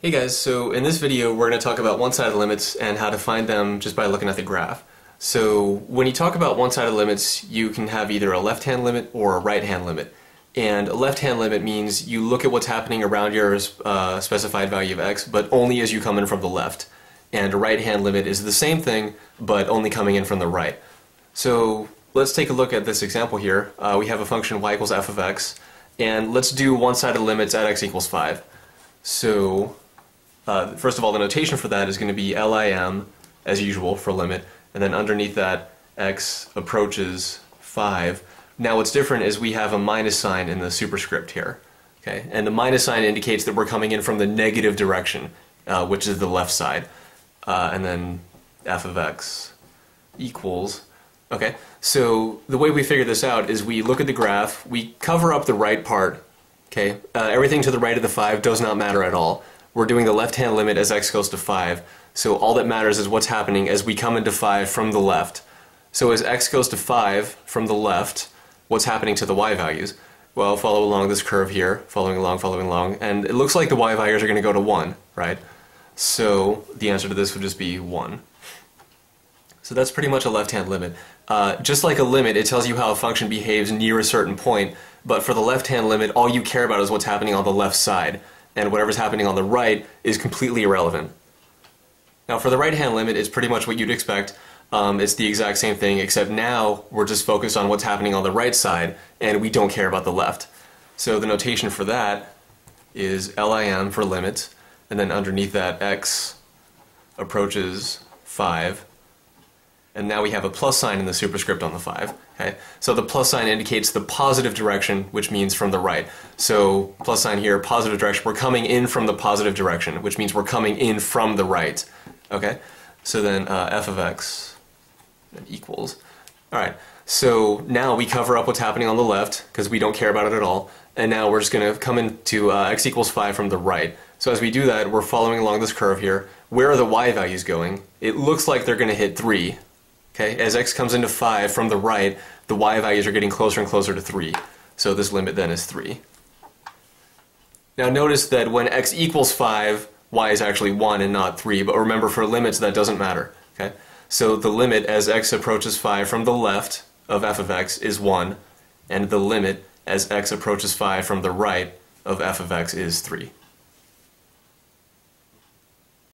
Hey guys, so in this video we're going to talk about one-sided limits and how to find them just by looking at the graph. So when you talk about one-sided limits, you can have either a left-hand limit or a right-hand limit. And a left-hand limit means you look at what's happening around your uh, specified value of x, but only as you come in from the left. And a right-hand limit is the same thing, but only coming in from the right. So let's take a look at this example here. Uh, we have a function y equals f of x, and let's do one-sided limits at x equals 5. So uh, first of all, the notation for that is going to be LIM, as usual, for limit, and then underneath that, x approaches 5. Now what's different is we have a minus sign in the superscript here. Okay, and the minus sign indicates that we're coming in from the negative direction, uh, which is the left side. Uh, and then f of x equals, okay, so the way we figure this out is we look at the graph, we cover up the right part, okay, uh, everything to the right of the 5 does not matter at all we're doing the left-hand limit as x goes to 5. So all that matters is what's happening as we come into 5 from the left. So as x goes to 5 from the left, what's happening to the y values? Well, follow along this curve here, following along, following along, and it looks like the y values are going to go to 1, right? So the answer to this would just be 1. So that's pretty much a left-hand limit. Uh, just like a limit, it tells you how a function behaves near a certain point, but for the left-hand limit, all you care about is what's happening on the left side and whatever's happening on the right is completely irrelevant. Now for the right-hand limit, it's pretty much what you'd expect. Um, it's the exact same thing, except now we're just focused on what's happening on the right side, and we don't care about the left. So the notation for that is LIM for limit, and then underneath that x approaches 5, and now we have a plus sign in the superscript on the 5. Okay? So the plus sign indicates the positive direction, which means from the right. So plus sign here, positive direction. We're coming in from the positive direction, which means we're coming in from the right. Okay? So then uh, f of x equals. All right. So now we cover up what's happening on the left because we don't care about it at all. And now we're just going to come into uh, x equals 5 from the right. So as we do that, we're following along this curve here. Where are the y values going? It looks like they're going to hit 3. Okay, as x comes into 5 from the right, the y values are getting closer and closer to 3. So this limit then is 3. Now notice that when x equals 5, y is actually 1 and not 3, but remember for limits that doesn't matter. Okay, So the limit as x approaches 5 from the left of f of x is 1, and the limit as x approaches 5 from the right of f of x is 3.